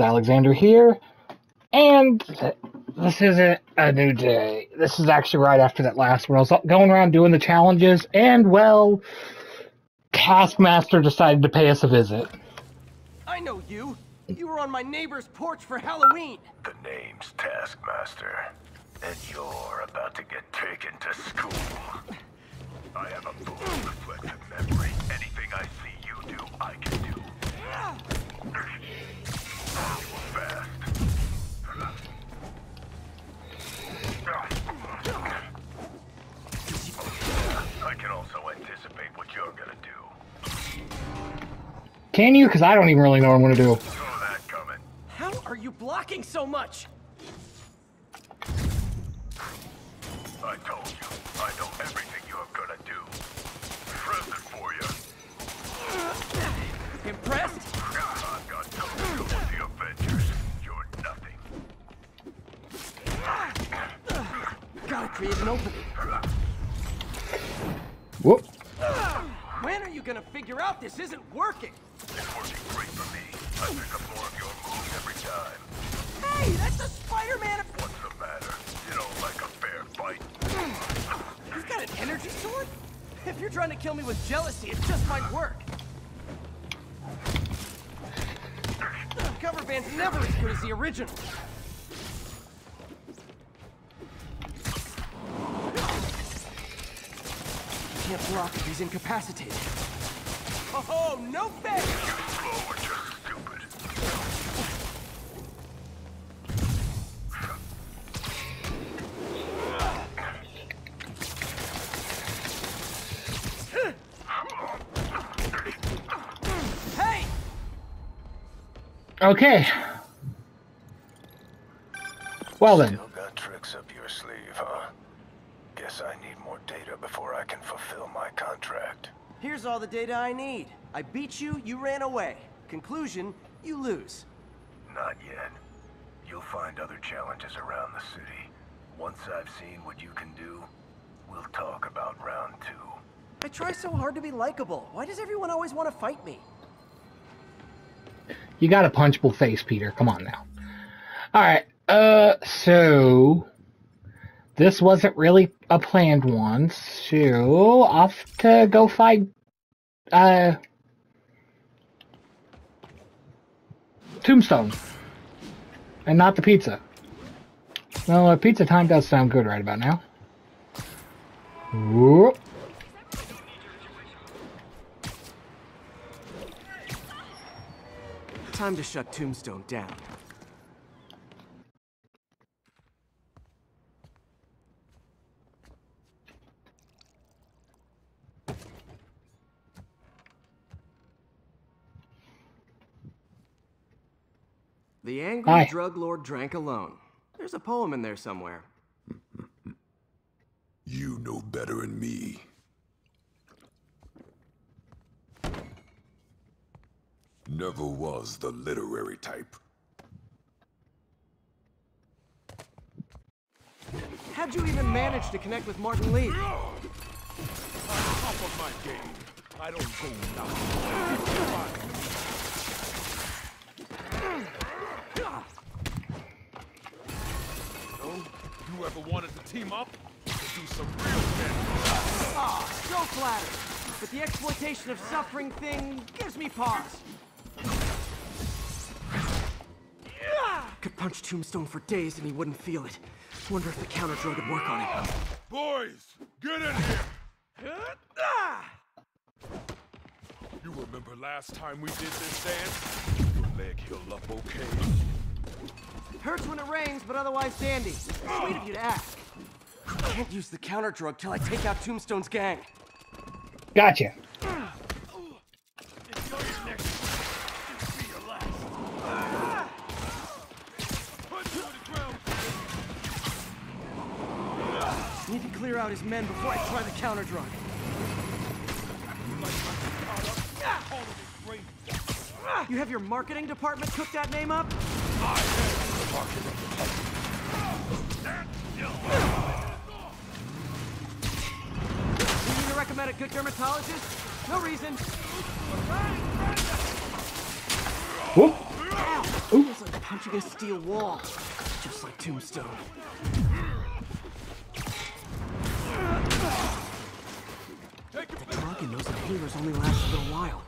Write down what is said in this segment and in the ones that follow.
It's Alexander here, and this isn't a new day. This is actually right after that last one. I was going around doing the challenges, and well, Taskmaster decided to pay us a visit. I know you. You were on my neighbor's porch for Halloween. The name's Taskmaster, and you're about to get taken to school. I have a full reflexive memory. Anything I see you do, I can do. Can you? Because I don't even really know what I'm going to do. How are you blocking so much? You gonna figure out this isn't working? It's working great for me. I pick up more of your moves every time. Hey, that's the Spider-Man. What's the matter? You don't like a fair fight? You've got an energy sword? If you're trying to kill me with jealousy, it just might work. The cover band's never as good as the original. Block if he's incapacitated. Oh, oh no fair! Slow or just stupid? Hey! Okay. Well then. Still got tricks up your sleeve, huh? Guess I need more data before I can fulfill my contract. Here's all the data I need. I beat you, you ran away. Conclusion, you lose. Not yet. You'll find other challenges around the city. Once I've seen what you can do, we'll talk about round two. I try so hard to be likable. Why does everyone always want to fight me? You got a punchable face, Peter. Come on now. All right. Uh, so this wasn't really a planned one. So off to go fight. Uh, Tombstone, and not the pizza. Well, uh, pizza time does sound good right about now. Whoop. Time to shut Tombstone down. The angry Hi. drug lord drank alone. There's a poem in there somewhere. You know better than me. Never was the literary type. How'd you even manage to connect with Martin Li? On top of my game. I don't go now. You ever wanted to team up? To do some real damage? Ah, so flattered. But the exploitation of suffering thing gives me pause. Could punch Tombstone for days and he wouldn't feel it. Wonder if the counter drug would work on him. Boys, get in here! You remember last time we did this dance? Your leg healed up okay? Hurts when it rains, but otherwise dandy. Sweet of you to ask. Can't use the counter drug till I take out Tombstone's gang. Gotcha. Need to clear out his men before I try the counter drug. You have your marketing department cook that name up? You need to recommend a good dermatologist? No reason. Whoop. Ow! Feels like punching a steel wall, just like Tombstone. The drug in those inhalers only lasts a little while.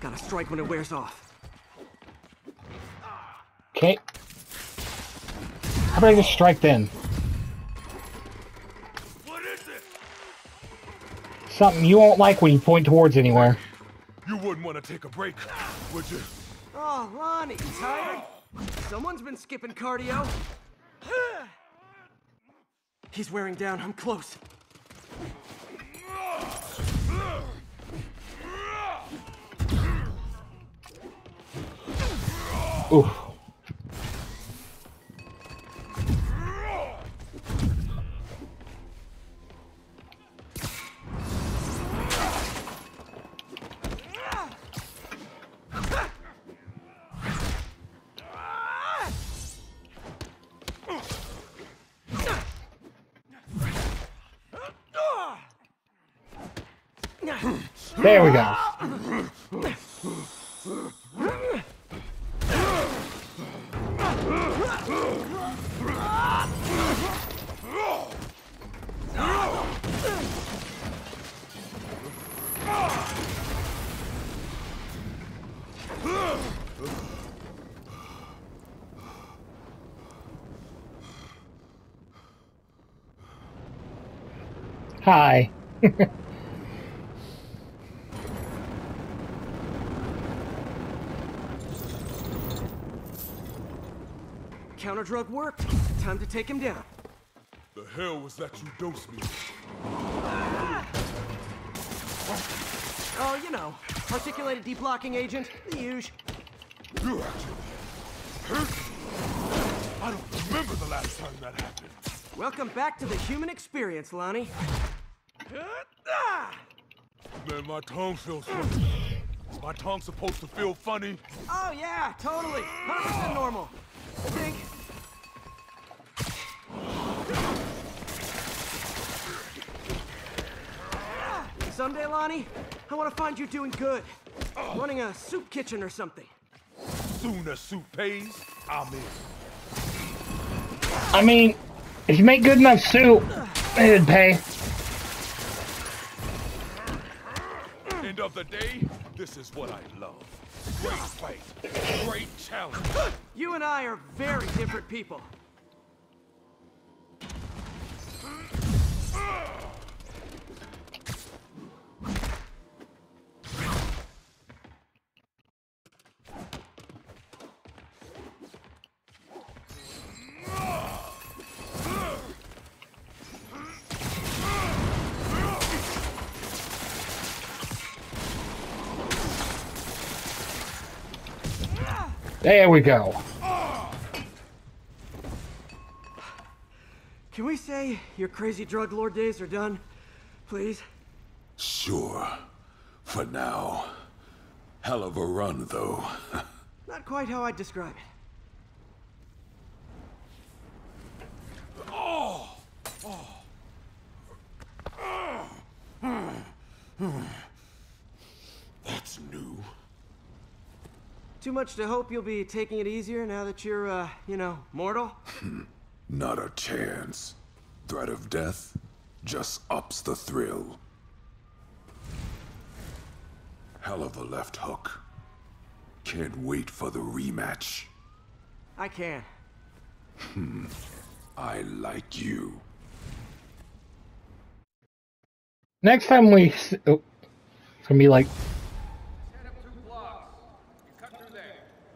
Gotta strike when it wears off. Okay. How about I just strike then? Something you won't like when you point towards anywhere. You wouldn't want to take a break, would you? Oh, Lonnie, you tired? Someone's been skipping cardio. He's wearing down. I'm close. Ooh. There we go. Hi. Counter drug worked. Time to take him down. The hell was that you dosed me? Oh, you know, articulated deblocking agent, the huge. You actually hurt me. I don't remember the last time that happened. Welcome back to the human experience, Lonnie. Man, my tongue feels funny. Is my tongue supposed to feel funny? Oh yeah, totally. 100% normal. I think. Someday, Lonnie, I want to find you doing good. Running a soup kitchen or something. Soon as soup pays, I'm in. I mean, if you make good enough soup, it'd pay. End of the day, this is what I love. Great fight, great challenge. You and I are very different people. There we go. Can we say your crazy drug lord days are done? Please? Sure. For now. Hell of a run, though. Not quite how I'd describe it. Oh. oh! oh! Hmm. Hmm. That's new. Too much to hope you'll be taking it easier now that you're, uh, you know, mortal? Not a chance. Threat of death just ups the thrill. Hell of a left hook. Can't wait for the rematch. I can. Hmm. I like you. Next time we, oh, it's gonna be like,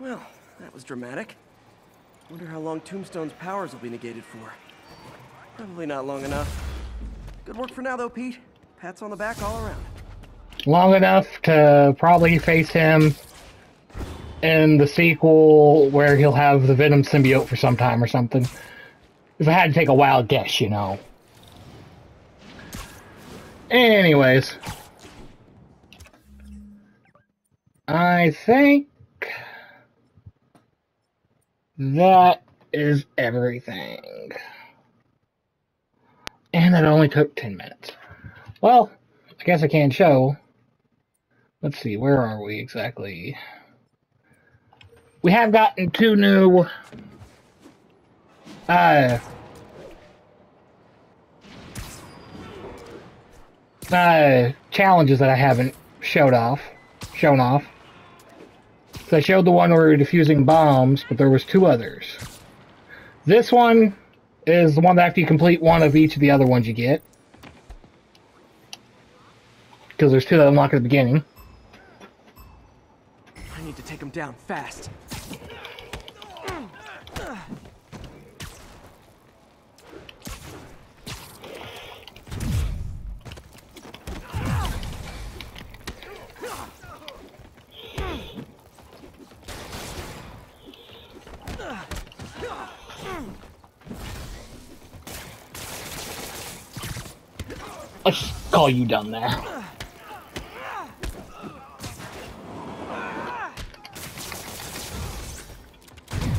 Well, that was dramatic. Wonder how long Tombstone's powers will be negated for. Probably not long enough. Good work for now, though, Pete. Pats on the back all around. long enough to probably face him in the sequel where he'll have the Venom symbiote for some time or something. If I had to take a wild guess, you know. Anyways. I think that is everything. And it only took 10 minutes. Well, I guess I can show. Let's see, where are we exactly? we have gotten two new uh uh challenges that I haven't showed off shown off. So I showed the one where we are defusing bombs, but there was two others. This one is the one that after you complete one of each of the other ones you get. Because there's two that unlock at the beginning. I need to take him down fast. Let's call you down there.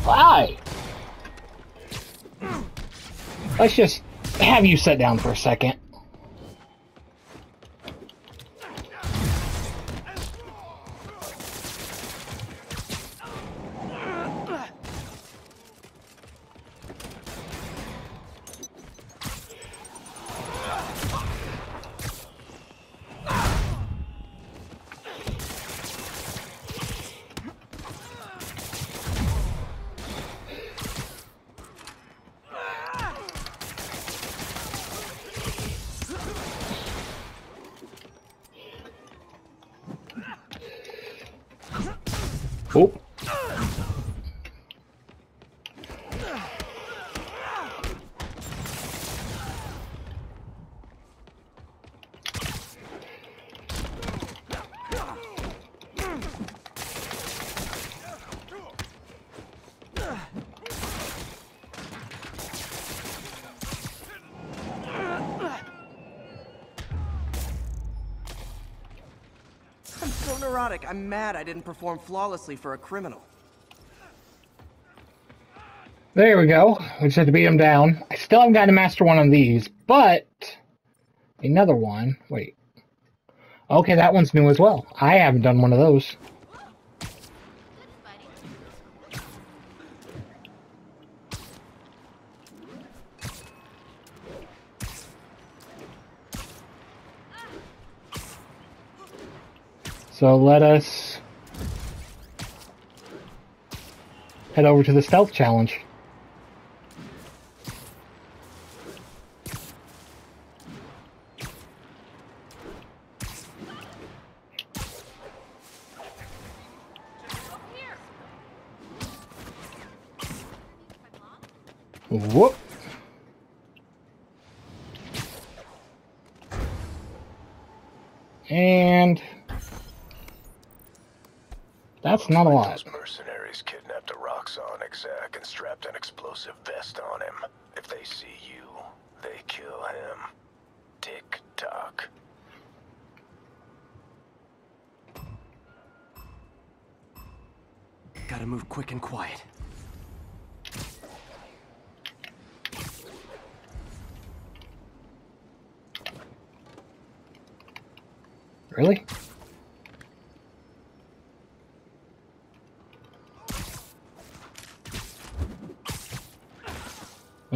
Hi. Let's just have you sit down for a second. Oh. I'm so neurotic. I'm mad I didn't perform flawlessly for a criminal. There we go. We just have to beat him down. I still haven't gotten to master one of these, but another one. Wait. Okay, that one's new as well. I haven't done one of those. So let us head over to the stealth challenge. Whoop. And that's not a lot. Those mercenaries kidnapped a Roxxon exec and strapped an explosive vest on him. If they see you, they kill him. Tick tock. Gotta move quick and quiet. Really?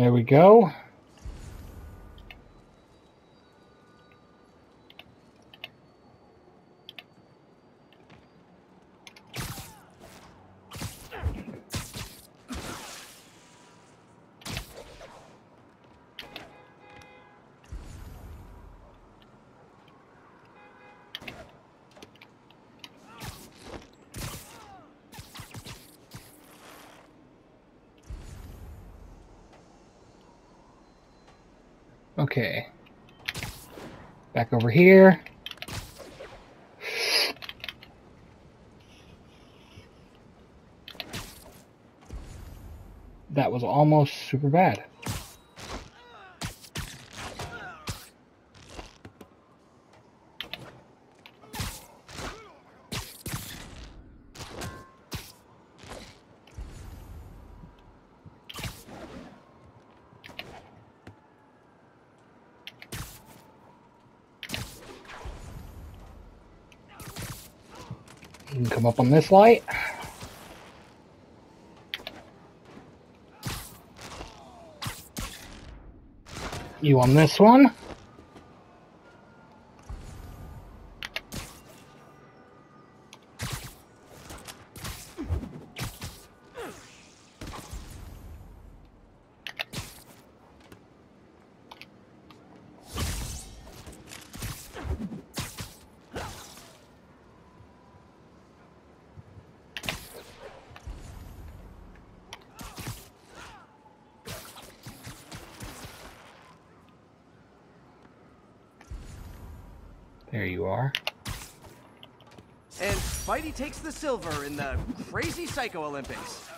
There we go. Okay. Back over here. That was almost super bad. You can come up on this light. You on this one. There you are. And Spidey takes the silver in the Crazy Psycho Olympics.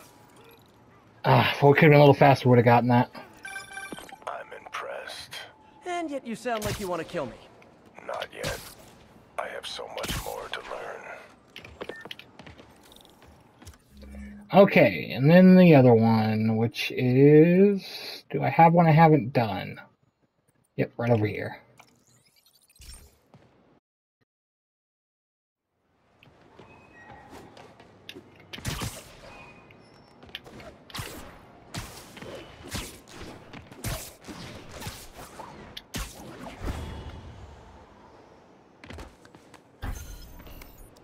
Ah, if we could have been a little faster, would have gotten that. I'm impressed. And yet you sound like you want to kill me. Not yet. I have so much more to learn. Okay, and then the other one, which is... Do I have one I haven't done? Yep, right over here.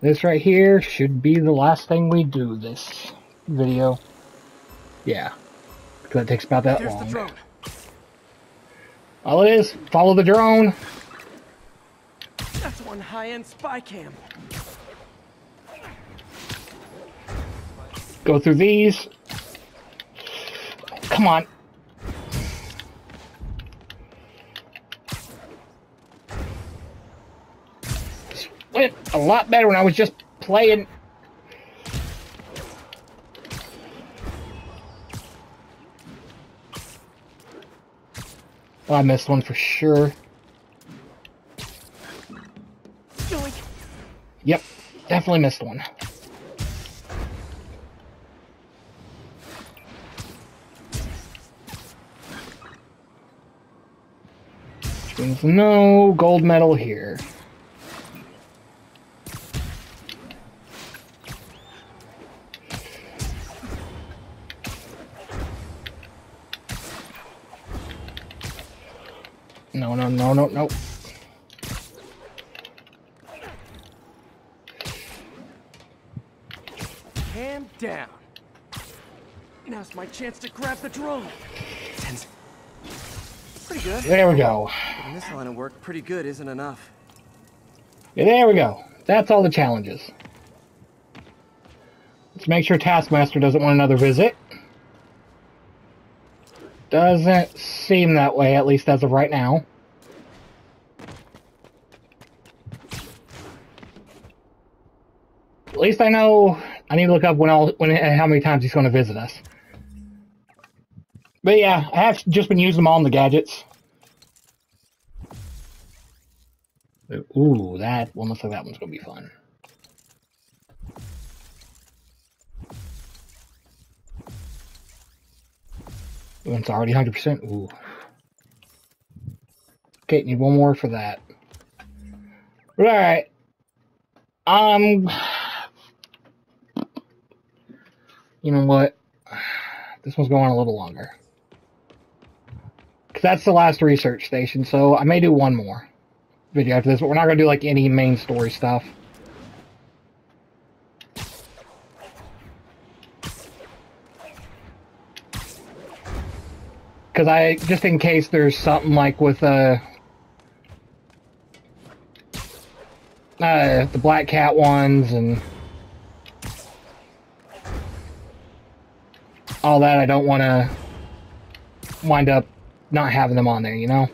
This right here should be the last thing we do this video. Yeah. Because it takes about that Here's the long. drone. All it is, follow the drone. That's one high-end spy cam. Go through these. Come on. A lot better when I was just playing. Oh, I missed one for sure. Yep, definitely missed one. No gold medal here. No, no, no, no, no. Cam down. Now's my chance to grab the drone. Tense. Pretty good. There we go. In this line of work, pretty good isn't enough. Yeah, there we go. That's all the challenges. Let's make sure Taskmaster doesn't want another visit. Doesn't seem that way, at least as of right now. Least I know I need to look up when I'll, when how many times he's going to visit us. But yeah, I have just been using them all in the gadgets. Ooh, that one looks like that one's gonna be fun. It's already 100%. Ooh. Okay, need one more for that. Alright. Um. You know what? This one's going on a little longer. Because that's the last research station, so I may do one more video after this, but we're not going to do like any main story stuff. Because I, just in case there's something like with uh, uh, the Black Cat ones and all that, I don't want to wind up not having them on there, you know?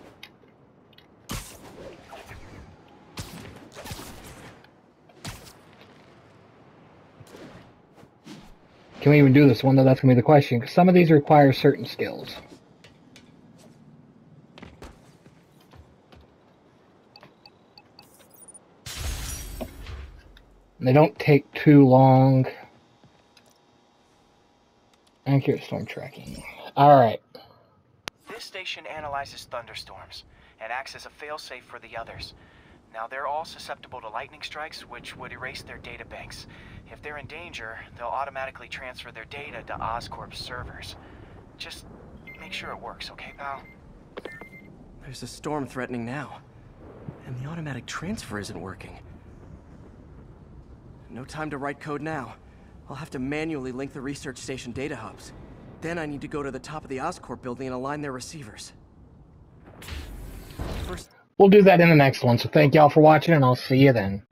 Can we even do this one, though? That's going to be the question, because some of these require certain skills. They don't take too long. Accurate storm tracking. Alright. This station analyzes thunderstorms and acts as a failsafe for the others. Now, they're all susceptible to lightning strikes, which would erase their data banks. If they're in danger, they'll automatically transfer their data to Oscorp's servers. Just make sure it works, okay, pal? There's a storm threatening now. And the automatic transfer isn't working. No time to write code now. I'll have to manually link the research station data hubs. Then I need to go to the top of the Oscorp building and align their receivers. First, We'll do that in the next one. So thank y'all for watching, and I'll see you then.